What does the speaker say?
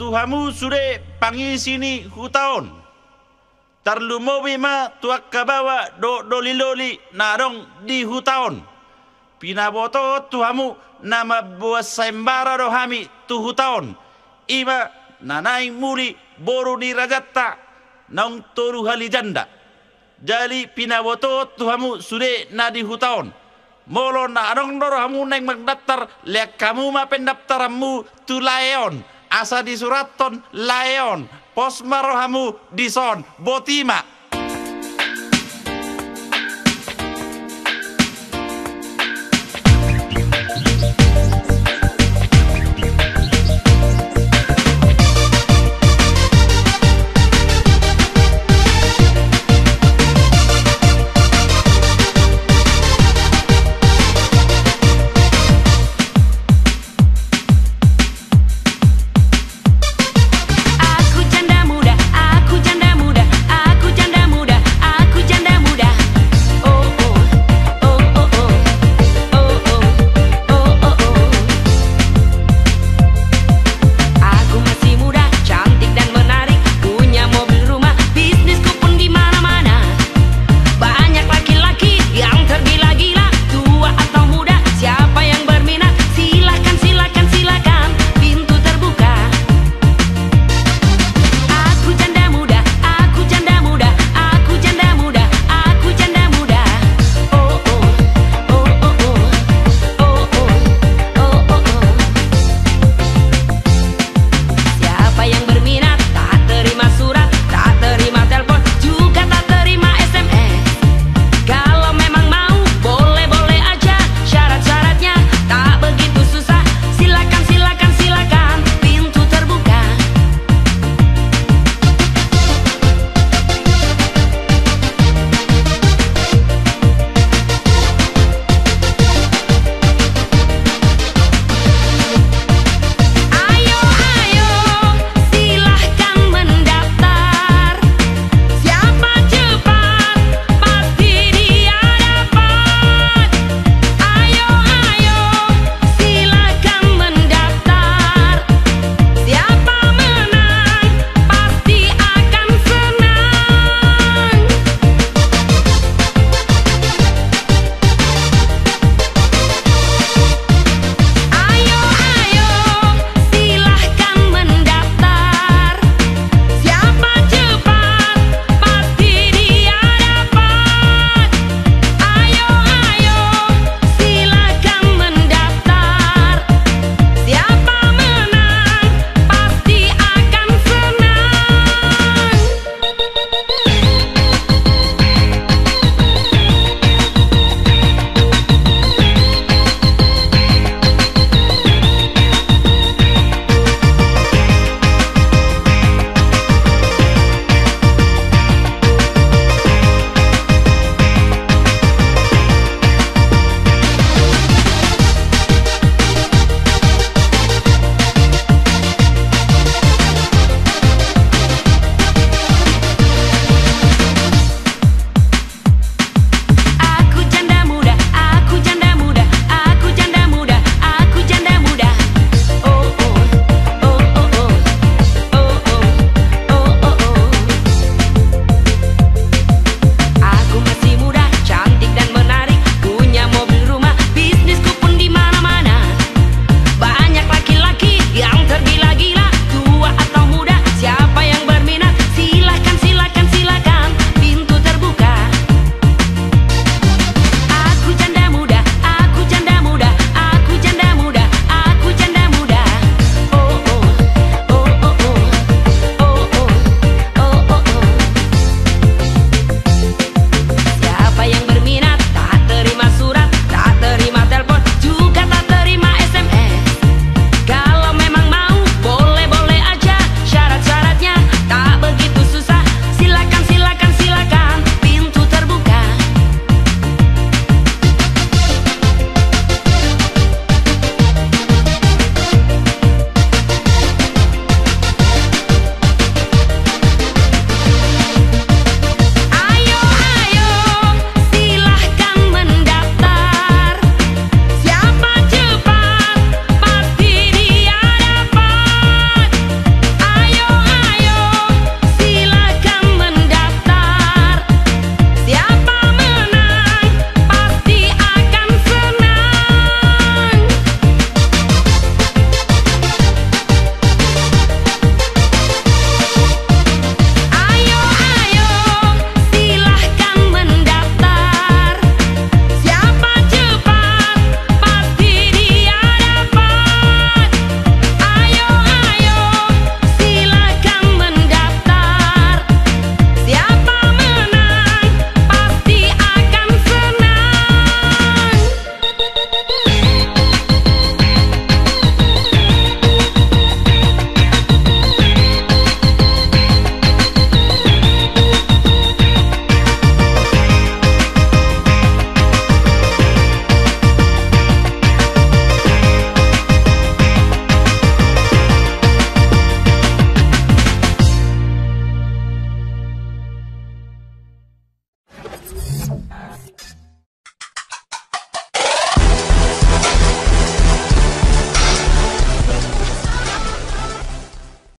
Tuhamu sudah pangi sini hutaon. Tarlumowi ma tuak kabawa do doli loli narong di hutaon. Pinaboto Tuhamu nama buat sembara rohami tu hutaon. Ima nanai muli boru di rajatta nang toru halijanda. Jadi pinaboto Tuhamu sudah na di hutaon molo na anong noro hamu neng magdaftar lek kamu ma pendaftaranmu tu layon asa di suraton layon pos maro hamu di son botima